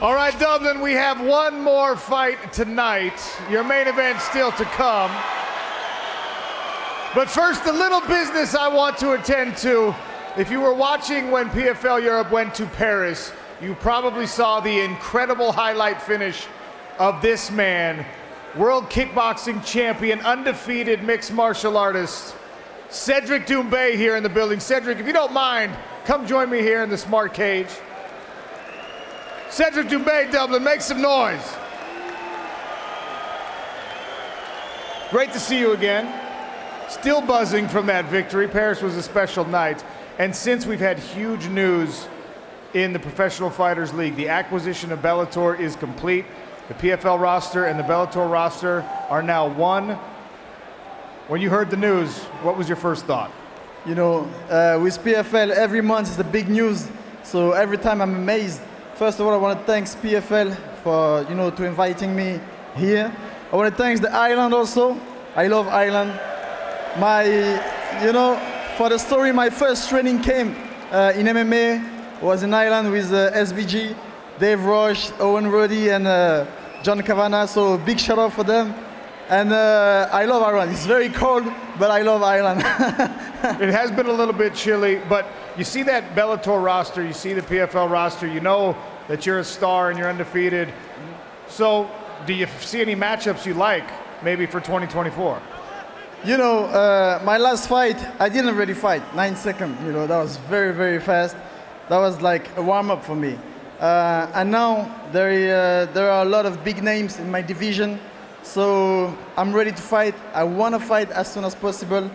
All right, Dublin, we have one more fight tonight. Your main event still to come. But first, the little business I want to attend to. If you were watching when PFL Europe went to Paris, you probably saw the incredible highlight finish of this man, world kickboxing champion, undefeated mixed martial artist, Cedric Doumbé here in the building. Cedric, if you don't mind, come join me here in the smart cage. Cedric Doumbé, Dublin, make some noise. Great to see you again. Still buzzing from that victory. Paris was a special night. And since we've had huge news in the Professional Fighters League, the acquisition of Bellator is complete. The PFL roster and the Bellator roster are now one. When you heard the news, what was your first thought? You know, uh, with PFL, every month is a big news. So every time I'm amazed. First of all, I want to thank PFL for, you know, to inviting me here. I want to thank the island also. I love Ireland. My, you know, for the story, my first training came uh, in MMA was in Ireland with uh, SBG, Dave Roche, Owen Roddy, and uh, John Kavanagh. So big shout out for them. And uh, I love Ireland. It's very cold, but I love Ireland. it has been a little bit chilly, but you see that Bellator roster, you see the PFL roster, you know that you're a star and you're undefeated. So, do you see any matchups you like maybe for 2024? You know, uh, my last fight, I didn't really fight. Nine seconds, you know, that was very, very fast. That was like a warm up for me. Uh, and now there, uh, there are a lot of big names in my division. So I'm ready to fight. I want to fight as soon as possible.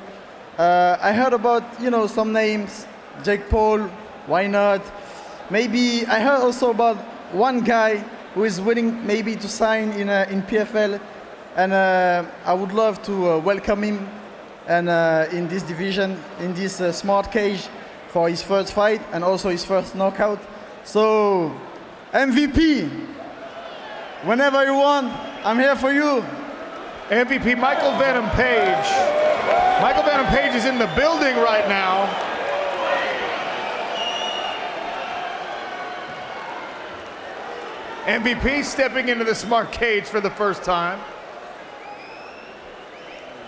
Uh, I heard about, you know, some names. Jake Paul, why not? Maybe I heard also about one guy who is willing maybe to sign in, uh, in PFL and uh, I would love to uh, welcome him and uh, in this division, in this uh, smart cage for his first fight and also his first knockout. So, MVP, whenever you want, I'm here for you. MVP Michael Venom Page. Michael Venom Page is in the building right now. MVP stepping into the smart cage for the first time.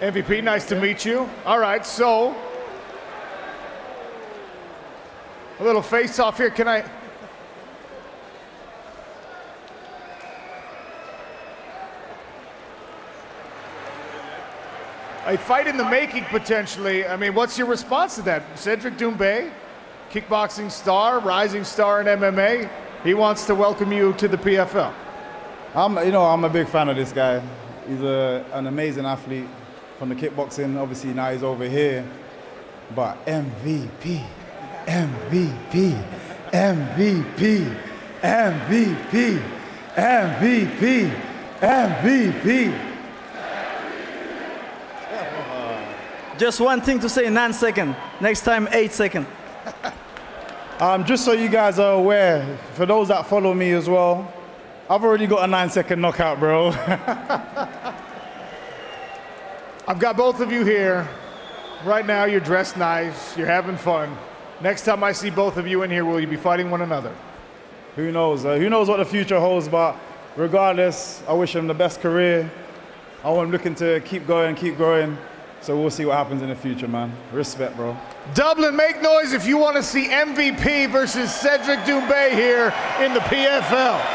MVP, nice to meet you. All right, so a little face off here. Can I? A fight in the making potentially. I mean, what's your response to that? Cedric Doumbé, kickboxing star, rising star in MMA. He wants to welcome you to the PFL. I'm, you know, I'm a big fan of this guy. He's a, an amazing athlete from the kickboxing. Obviously now he's over here. But MVP, MVP, MVP, MVP, MVP, MVP. Just one thing to say, nine second. Next time, eight second. um, just so you guys are aware, for those that follow me as well, I've already got a nine second knockout, bro. I've got both of you here. Right now, you're dressed nice, you're having fun. Next time I see both of you in here, will you be fighting one another? Who knows? Uh, who knows what the future holds, but regardless, I wish him the best career. I want him looking to keep going, keep growing. So we'll see what happens in the future, man. Respect, bro. Dublin, make noise if you want to see MVP versus Cedric Doumbé here in the PFL.